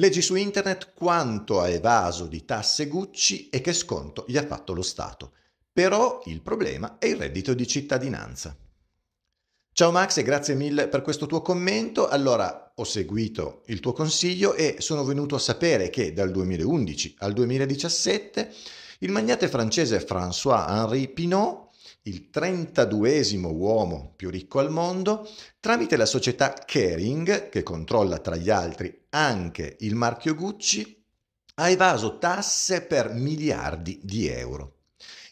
Leggi su internet quanto ha evaso di tasse Gucci e che sconto gli ha fatto lo Stato. Però il problema è il reddito di cittadinanza. Ciao Max e grazie mille per questo tuo commento. Allora, ho seguito il tuo consiglio e sono venuto a sapere che dal 2011 al 2017 il magnate francese François-Henri Pinault il 32esimo uomo più ricco al mondo, tramite la società Kering, che controlla tra gli altri anche il marchio Gucci, ha evaso tasse per miliardi di euro.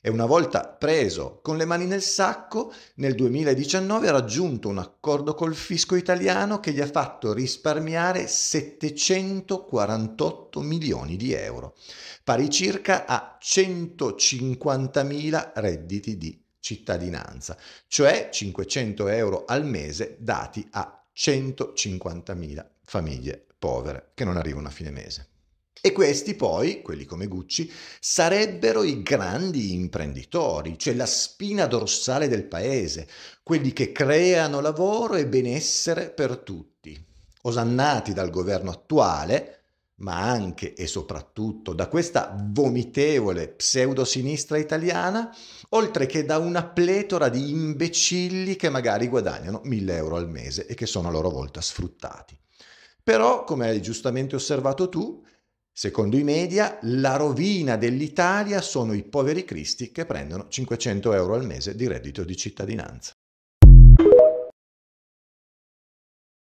E una volta preso con le mani nel sacco, nel 2019 ha raggiunto un accordo col fisco italiano che gli ha fatto risparmiare 748 milioni di euro, pari circa a 150.000 redditi di cittadinanza, cioè 500 euro al mese dati a 150.000 famiglie povere che non arrivano a fine mese. E questi poi, quelli come Gucci, sarebbero i grandi imprenditori, cioè la spina dorsale del paese, quelli che creano lavoro e benessere per tutti. Osannati dal governo attuale, ma anche e soprattutto da questa vomitevole pseudosinistra italiana, oltre che da una pletora di imbecilli che magari guadagnano 1000 euro al mese e che sono a loro volta sfruttati. Però, come hai giustamente osservato tu, secondo i media, la rovina dell'Italia sono i poveri cristi che prendono 500 euro al mese di reddito di cittadinanza.